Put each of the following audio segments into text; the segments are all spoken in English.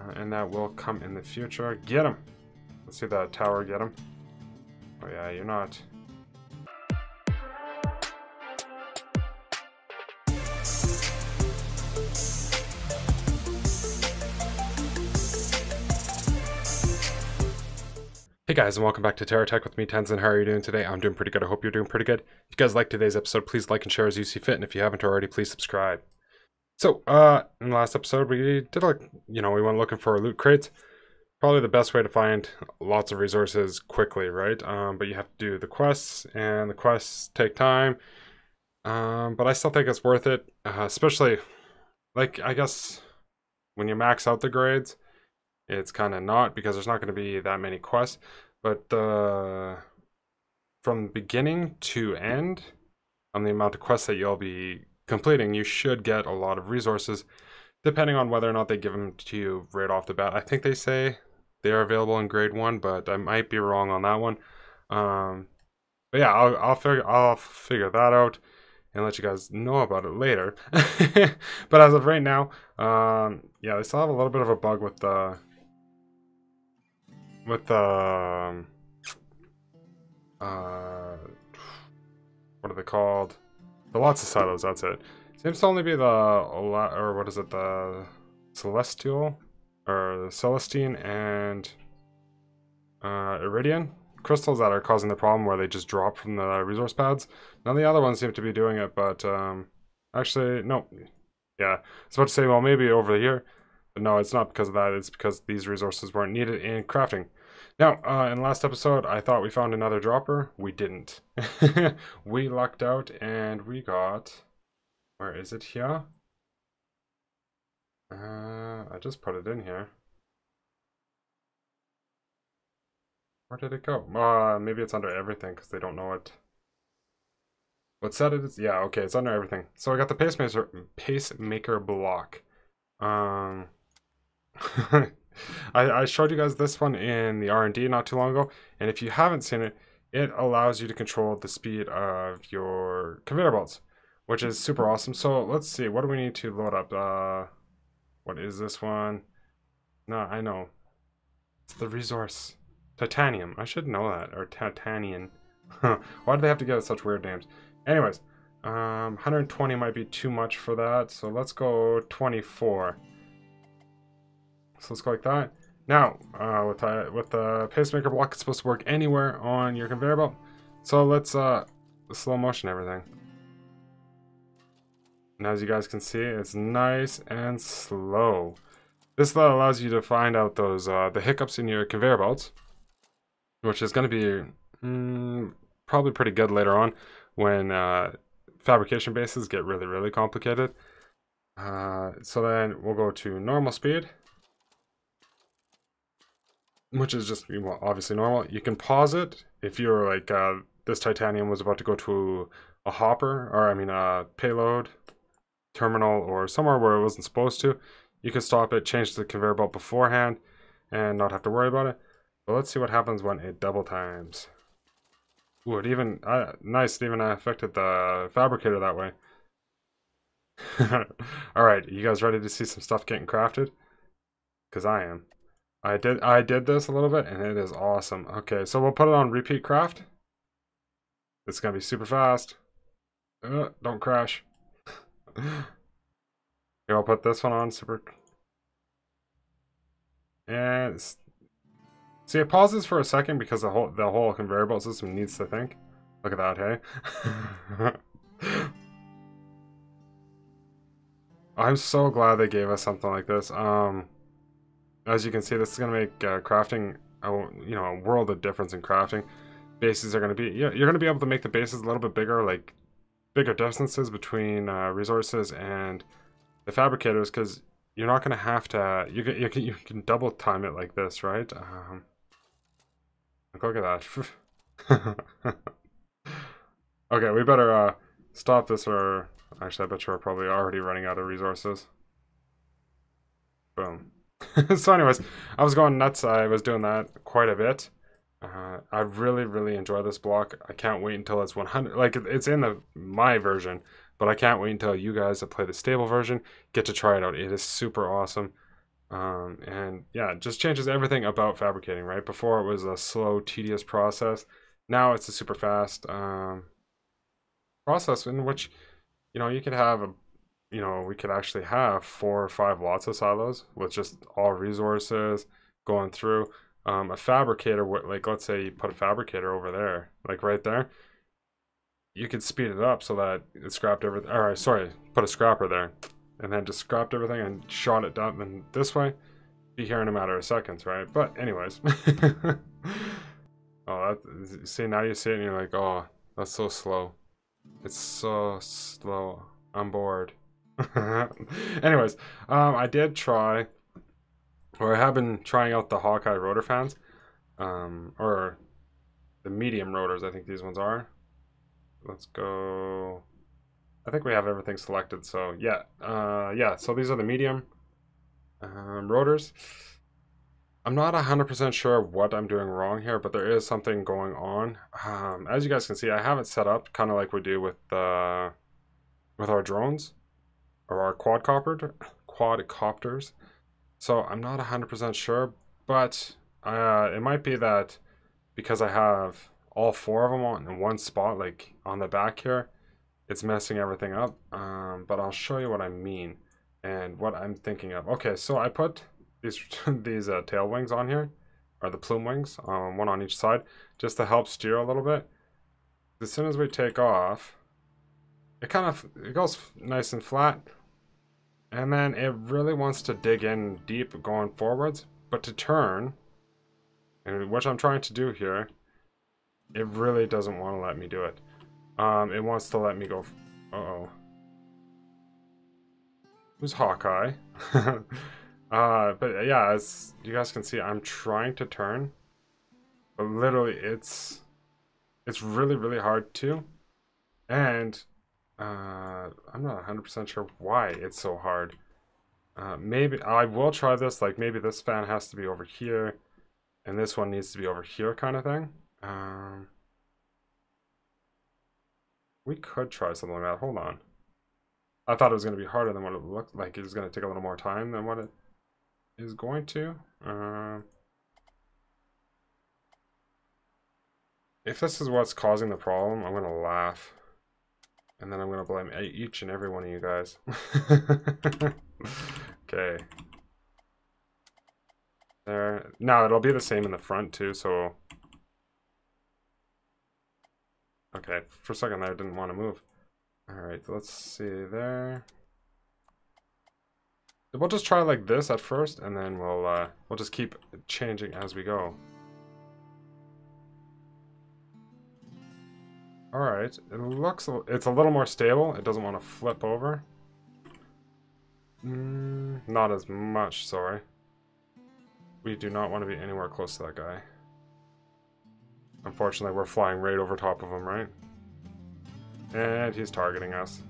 Uh, and that will come in the future. Get him! Let's see that tower get him. Oh yeah, you're not. Hey guys, and welcome back to TerraTech with me, Tenzen. How are you doing today? I'm doing pretty good. I hope you're doing pretty good. If you guys like today's episode, please like and share as you see fit. And if you haven't already, please subscribe. So, uh, in the last episode, we did like, you know, we went looking for loot crates. Probably the best way to find lots of resources quickly, right? Um, but you have to do the quests, and the quests take time. Um, but I still think it's worth it, uh, especially, like, I guess when you max out the grades, it's kind of not because there's not going to be that many quests. But uh, from beginning to end, on the amount of quests that you'll be completing, you should get a lot of resources, depending on whether or not they give them to you right off the bat. I think they say they are available in grade one, but I might be wrong on that one. Um, but yeah, I'll I'll figure I'll figure that out and let you guys know about it later. but as of right now, um, yeah, they still have a little bit of a bug with the with the um, uh, what are they called? The lots of silos. That's it. Seems to only be the or what is it? The celestial or Celestian and uh, Erudian crystals that are causing the problem where they just drop from the resource pads. None of the other ones seem to be doing it, but um, actually, no. Yeah, I was about to say, well, maybe over here. But no, it's not because of that. It's because these resources weren't needed in crafting. Now, uh, in last episode, I thought we found another dropper. We didn't. we lucked out and we got... Where is it here? Uh, I just put it in here. Where did it go? Uh, maybe it's under everything because they don't know it. What set it is? Yeah, okay, it's under everything. So I got the pacemaker pacemaker block. Um, I, I showed you guys this one in the R&D not too long ago, and if you haven't seen it, it allows you to control the speed of your conveyor belts, which is super awesome. So let's see, what do we need to load up? Uh, what is this one? No, I know. It's the resource. Titanium. I should know that. Or titanium. Why do they have to get such weird names? Anyways, um, 120 might be too much for that, so let's go 24. So let's go like that. Now, uh, with, the, with the pacemaker block, it's supposed to work anywhere on your conveyor belt. So let's uh, slow motion everything. And as you guys can see, it's nice and slow. This allows you to find out those uh, the hiccups in your conveyor belts, which is going to be mm, probably pretty good later on when uh, fabrication bases get really, really complicated. Uh, so then we'll go to normal speed which is just well, obviously normal. You can pause it if you're like uh, this titanium was about to go to a hopper or I mean a payload terminal or somewhere where it wasn't supposed to. You can stop it, change the conveyor belt beforehand, and not have to worry about it. But let's see what happens when it double times. Ooh, it even uh, nice. It even affected the fabricator that way. All right, you guys ready to see some stuff getting crafted? Cause I am. I did I did this a little bit and it is awesome. Okay, so we'll put it on repeat craft. It's gonna be super fast. Uh, don't crash. Here, I'll put this one on super. And see, it pauses for a second because the whole the whole conveyor belt system needs to think. Look at that, hey. I'm so glad they gave us something like this. Um as you can see, this is going to make uh, crafting a, you know, a world of difference in crafting. Bases are going to be, you're going to be able to make the bases a little bit bigger, like bigger distances between uh, resources and the fabricators, because you're not going to have to, you can, you can, you can double time it like this, right? Um, look at that. okay, we better uh, stop this or, actually I bet you we're probably already running out of resources. Boom. so anyways, I was going nuts. I was doing that quite a bit. Uh, I really, really enjoy this block. I can't wait until it's 100. Like, it's in the my version, but I can't wait until you guys that play the stable version get to try it out. It is super awesome. Um, and yeah, just changes everything about fabricating, right? Before it was a slow, tedious process. Now it's a super fast um, process in which, you know, you could have a, you know, we could actually have four or five lots of silos with just all resources going through. Um, a fabricator, like let's say you put a fabricator over there, like right there, you could speed it up so that it scrapped everything. All right, sorry, put a scrapper there, and then just scrapped everything and shot it down. And this way, be here in a matter of seconds, right? But anyways, oh, that, see now you see it and you're like, oh, that's so slow. It's so slow. I'm bored. anyways, um, I did try, or I have been trying out the Hawkeye rotor fans, um, or the medium rotors. I think these ones are let's go. I think we have everything selected. So yeah, uh, yeah. So these are the medium um, rotors. I'm not 100% sure what I'm doing wrong here, but there is something going on. Um, as you guys can see, I have it set up kind of like we do with uh, with our drones or our quadcopter quadcopters. So I'm not 100% sure, but uh, it might be that because I have all four of them on in one spot, like on the back here, it's messing everything up. Um, but I'll show you what I mean and what I'm thinking of. Okay, so I put these these uh, tail wings on here, or the plume wings, um, one on each side, just to help steer a little bit. As soon as we take off, it kind of it goes nice and flat, and then it really wants to dig in deep going forwards, but to turn, and what I'm trying to do here it really doesn't want to let me do it. Um, it wants to let me go. Uh oh. Who's Hawkeye? uh, but yeah, as you guys can see, I'm trying to turn, but literally, it's it's really really hard to, and uh, I'm not 100% sure why it's so hard. Uh, maybe I will try this. Like maybe this fan has to be over here, and this one needs to be over here, kind of thing. Um, we could try something like that. Hold on. I thought it was going to be harder than what it looked like. It was going to take a little more time than what it is going to. Uh, if this is what's causing the problem, I'm going to laugh. And then I'm going to blame each and every one of you guys. okay. There. Now, it'll be the same in the front too, so Okay, for a second I didn't want to move. Alright, let's see there. We'll just try like this at first, and then we'll uh, we'll just keep changing as we go. Alright, it looks, a, it's a little more stable. It doesn't want to flip over. Mm, not as much, sorry. We do not want to be anywhere close to that guy. Unfortunately, we're flying right over top of him, right? And he's targeting us.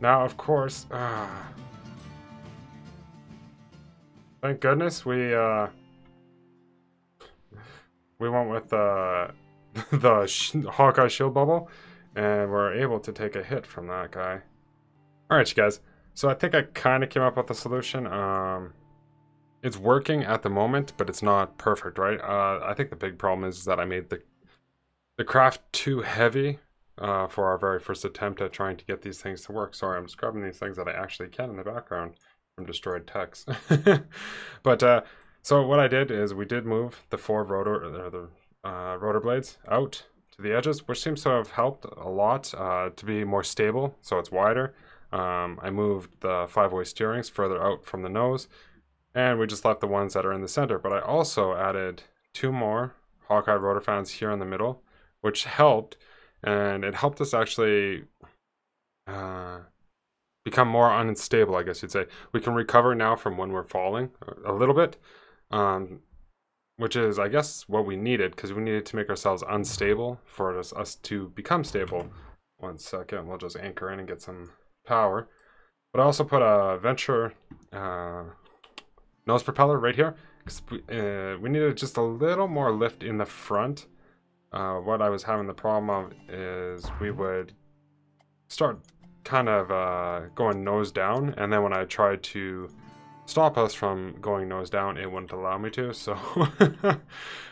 Now, of course, uh, thank goodness we uh, we went with uh, the sh Hawkeye shield bubble, and we're able to take a hit from that guy. All right, you guys. So I think I kind of came up with a solution. Um, it's working at the moment, but it's not perfect, right? Uh, I think the big problem is that I made the the craft too heavy uh, for our very first attempt at trying to get these things to work. Sorry, I'm scrubbing these things that I actually can in the background from destroyed techs. but uh, so what I did is we did move the four rotor the uh, rotor blades out to the edges, which seems to have helped a lot uh, to be more stable, so it's wider. Um, I moved the five-way steerings further out from the nose, and we just left the ones that are in the center. But I also added two more Hawkeye rotor fans here in the middle, which helped. And it helped us actually uh, become more unstable, I guess you'd say. We can recover now from when we're falling a little bit, um, which is, I guess, what we needed because we needed to make ourselves unstable for us, us to become stable. One second, we'll just anchor in and get some power. But I also put a Venture uh, nose propeller right here. We, uh, we needed just a little more lift in the front. Uh, what I was having the problem of is we would start kind of uh, going nose down, and then when I tried to stop us from going nose down, it wouldn't allow me to, so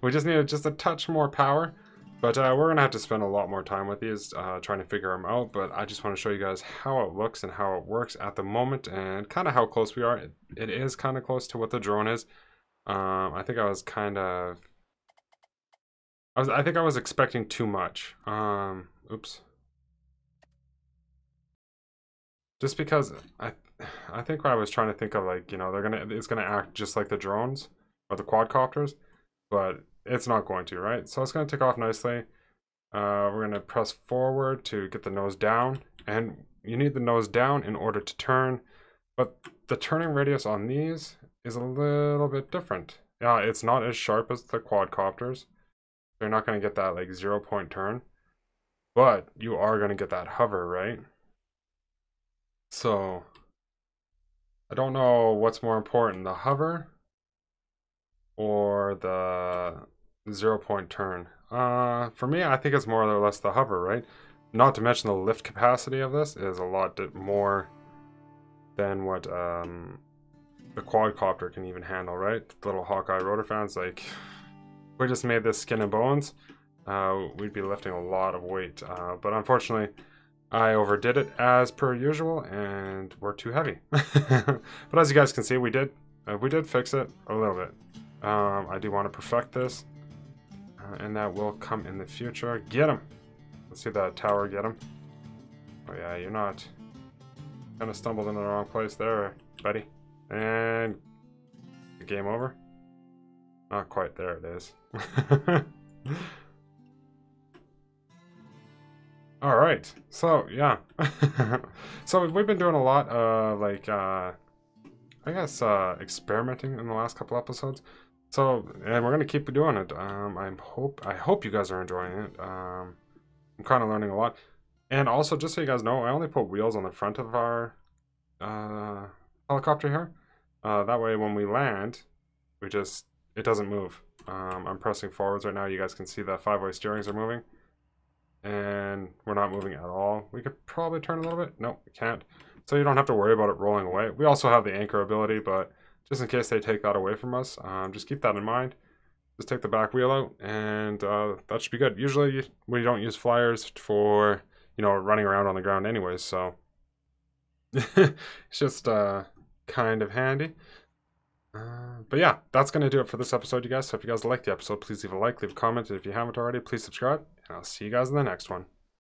we just needed just a touch more power. But uh, we're going to have to spend a lot more time with these, uh, trying to figure them out. But I just want to show you guys how it looks and how it works at the moment and kind of how close we are. it, it is kind of close to what the drone is. Um, I think I was kind of... I, was, I think I was expecting too much. Um, oops. Just because I, I think I was trying to think of like, you know, they're gonna, it's gonna act just like the drones or the quadcopters, but it's not going to, right? So it's to take off nicely. Uh, we're to press forward to get the nose down. And you need the nose down in order to turn. But the turning radius on these is a little bit different. Yeah, it's not as sharp as the quadcopters. You're not to get that like zero point turn. But you are to get that hover, right? So, I don't know what's more important, the hover or the zero point turn. Uh, for me, I think it's more or less the hover, right? Not to mention the lift capacity of this is a lot more than what um, the quadcopter can even handle, right? The little Hawkeye rotor fans, like, we just made this skin and bones, uh, we'd be lifting a lot of weight. Uh, but unfortunately, I overdid it as per usual, and we're too heavy. but as you guys can see, we did uh, we did fix it a little bit. Um, I do want to perfect this uh, and that will come in the future. Get him! Let's see that tower get him. Oh yeah, you're not... Kind of stumbled in the wrong place there, buddy. And... The game over? Not quite, there it is. Alright, so, yeah. so we've been doing a lot, of like, uh, I guess, uh, experimenting in the last couple episodes. So, and we're gonna keep doing it. Um, I hope I hope you guys are enjoying it. Um, I'm kind of learning a lot. And also, just so you guys know, I only put wheels on the front of our uh, helicopter here. Uh, that way, when we land, we just it doesn't move. Um, I'm pressing forwards right now. You guys can see the five-way steerings are moving, and we're not moving at all. We could probably turn a little bit. Nope, we can't. So you don't have to worry about it rolling away. We also have the anchor ability, but just in case they take that away from us. Um, just keep that in mind. Just take the back wheel out, and uh, that should be good. Usually, we don't use flyers for you know running around on the ground, anyways. So it's just uh, kind of handy. Uh, but yeah, that's going to do it for this episode, you guys. So if you guys liked the episode, please leave a like, leave a comment. And if you haven't already, please subscribe. And I'll see you guys in the next one.